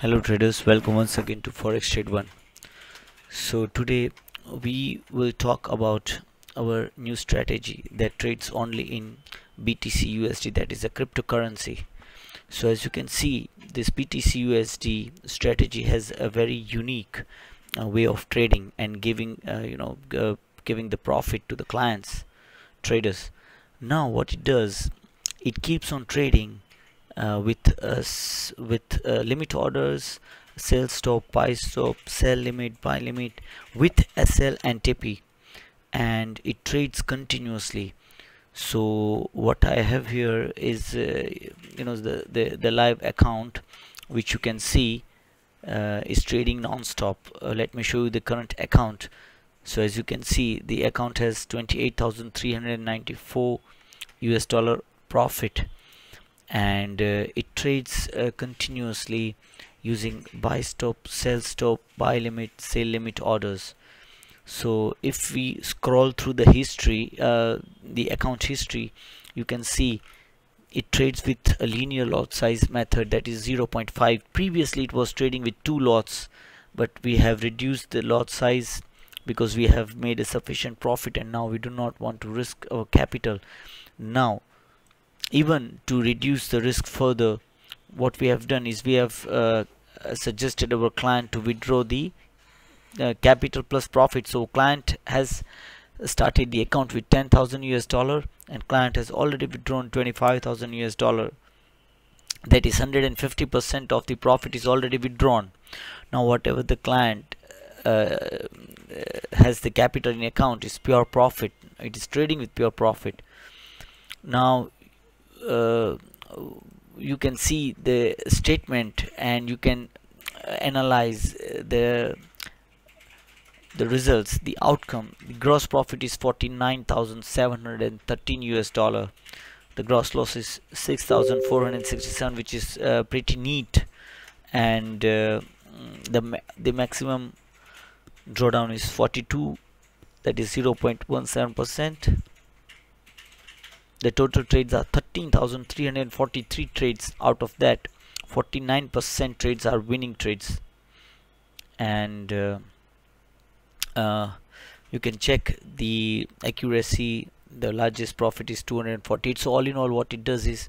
hello traders. Welcome once again to forex trade one. So today we will talk about our new strategy that trades only in BTC USD that is a cryptocurrency. So as you can see this BTC USD strategy has a very unique uh, way of trading and giving uh, you know uh, giving the profit to the clients traders. Now what it does it keeps on trading with uh, with uh, limit orders sell stop buy stop sell limit buy limit with SL and TP and it trades continuously. So what I have here is uh, you know the, the the live account which you can see uh, is trading non-stop. Uh, let me show you the current account. So as you can see the account has 28,394 US dollar profit and uh, it trades uh, continuously using buy stop sell stop buy limit sell limit orders. So if we scroll through the history uh, the account history you can see it trades with a linear lot size method that is 0.5 previously it was trading with two lots but we have reduced the lot size because we have made a sufficient profit and now we do not want to risk our capital. Now even to reduce the risk further what we have done is we have uh, suggested our client to withdraw the uh, capital plus profit. So client has started the account with 10,000 US dollar and client has already withdrawn 25,000 US dollar. That is 150% of the profit is already withdrawn. Now whatever the client uh, has the capital in account is pure profit. It is trading with pure profit. Now uh, you can see the statement and you can analyze the the results the outcome. The gross profit is 49,713 US dollar. The gross loss is 6,467 which is uh, pretty neat. And uh, the ma the maximum drawdown is 42 that is 0.17 percent the total trades are 13,343 trades. Out of that 49% trades are winning trades. And uh, uh, you can check the accuracy. The largest profit is 248 so all in all what it does is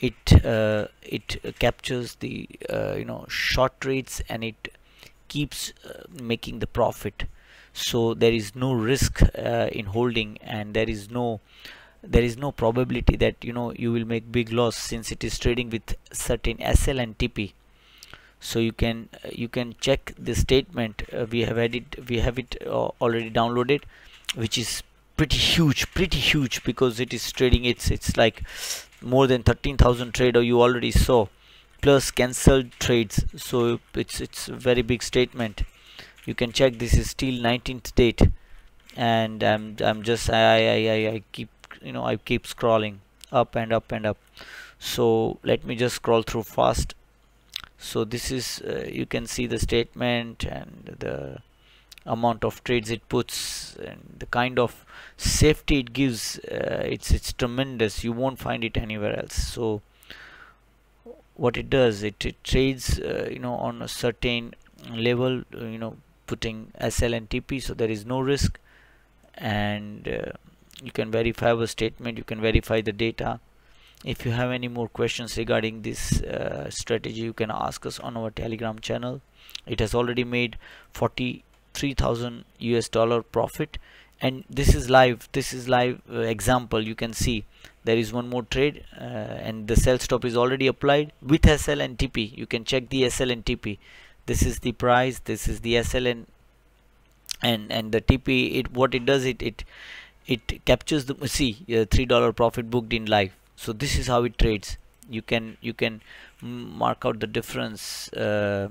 it uh, it captures the uh, you know short trades and it keeps uh, making the profit. So there is no risk uh, in holding and there is no there is no probability that you know you will make big loss since it is trading with certain SL and TP so you can you can check the statement. Uh, we have added we have it uh, already downloaded which is pretty huge pretty huge because it is trading it's it's like more than 13,000 trader you already saw plus cancelled trades. So it's it's a very big statement. You can check this is still 19th date. And I'm I'm just I I, I, I keep you know I keep scrolling up and up and up. So let me just scroll through fast. So this is uh, you can see the statement and the amount of trades it puts and the kind of safety it gives. Uh, it's it's tremendous. You won't find it anywhere else. So what it does it, it trades uh, you know on a certain level you know putting SL and TP so there is no risk. And uh, you can verify our statement you can verify the data. If you have any more questions regarding this uh, strategy you can ask us on our telegram channel. It has already made 43,000 US dollar profit. And this is live this is live uh, example. You can see there is one more trade uh, and the sell stop is already applied with SL and TP you can check the SL and TP this is the price this is the SL and and and the TP it what it does it it it captures the see uh, three dollar profit booked in live so this is how it trades. You can you can mark out the difference uh,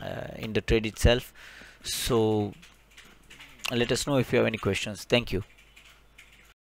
uh, in the trade itself. So let us know if you have any questions. Thank you